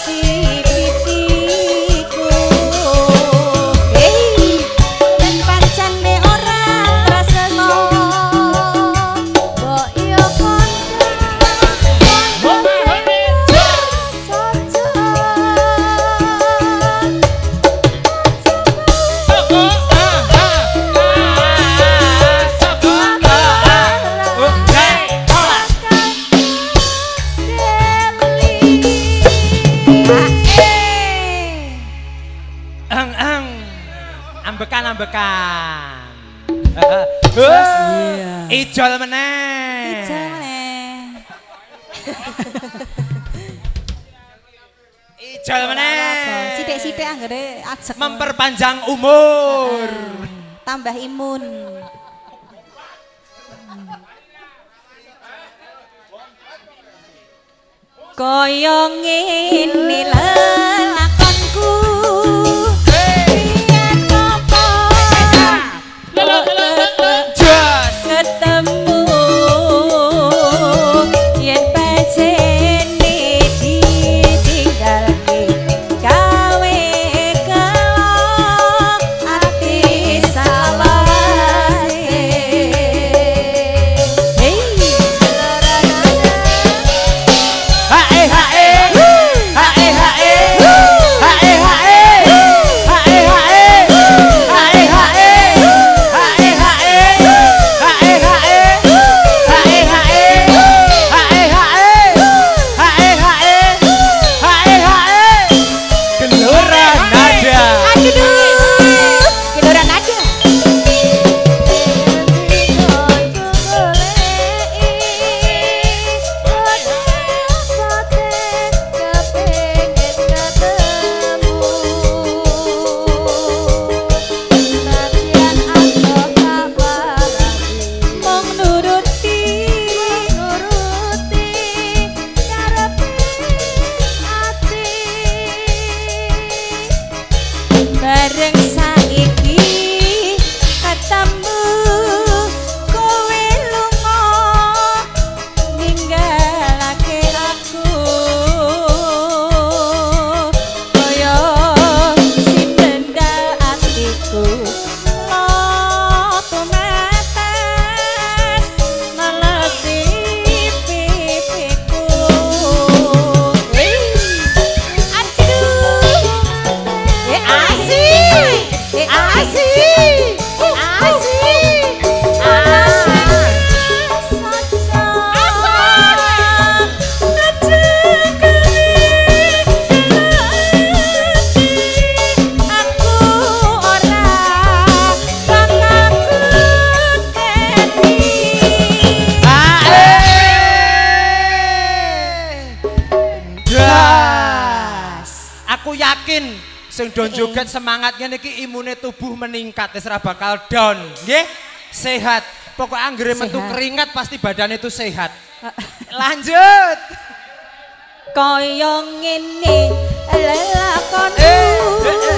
see. ambekan-ambekan. Terus ijol meneh. Ijol meneh. ijol meneh. Sithik-sithik ah, anggere ajek. Memperpanjang umur. Ah, tambah imun. koyongin nilai. Bareng yakin sing don joget semangat ngene iki imune tubuh meningkat wis ora bakal down, nggih? Sehat. Pokoknya anggere metu keringat pasti badan itu sehat. Lanjut. Kaya ngene lelakonku Eh, eh, eh,